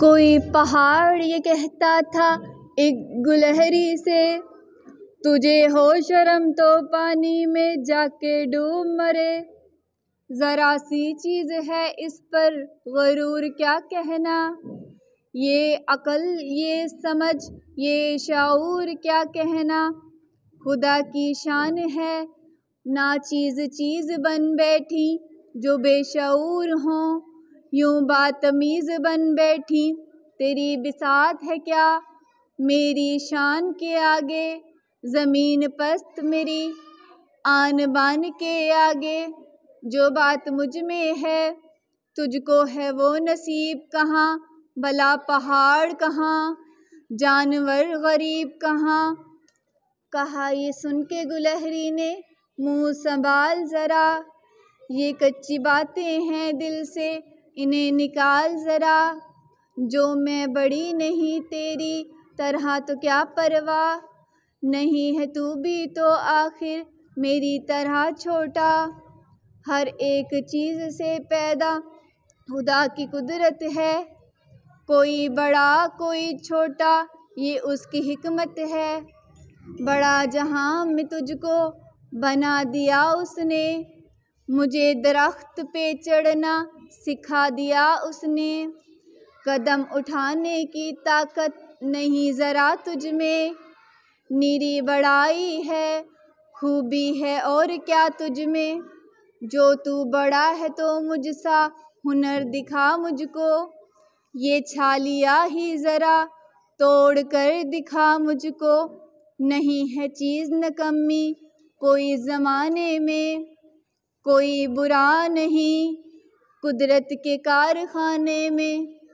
कोई पहाड़ ये कहता था, एक गुलहरी से, तुझे हो शर्म तो पानी में जाके डूब मरे। ज़रा सी चीज़ है इस पर गरूर क्या कहना? ये अकल, ये समझ, ये शाऊर क्या कहना? खुदा की शान है, ना चीज़ चीज़ बन बैठी, जो बेशूर हों। यूँ बातमीज़ बन बैठी, तेरी बिसात है क्या? मेरी शान के आगे, ज़मीन पस्त मेरी, आन बान के आगे, जो बात मुझमें है, तुझको है वो नसीब कहाँ? भला पहाड़ कहाँ? जानवर गरीब कहाँ? कहा ये सुन के गुलहरी ने मुँह संभाल ज़रा। ये कच्ची बातें हैं दिल से इन्हें निकाल ज़रा। जो मैं बड़ी नहीं तेरी तरह तो क्या परवाह? नहीं है तू भी तो आखिर मेरी तरह छोटा। हर एक चीज़ से पैदा खुदा की कुदरत है। कोई बड़ा, कोई छोटा, ये उसकी हिकमत है। बड़ा जहाँ में तुझको बना दिया उसने, मुझे दरख्त पे चढ़ना सिखा दिया उसने। कदम उठाने की ताकत नहीं ज़रा तुझ में। नीरी बड़ाई है, खूबी है और क्या तुझ में? जो तू बड़ा है तो मुझसा हुनर दिखा मुझको। ये छालिया ही ज़रा तोड़ कर दिखा मुझको। नहीं है चीज़ न कमी कोई ज़माने में, कोई बुरा नहीं। कुदरत के कारखाने में।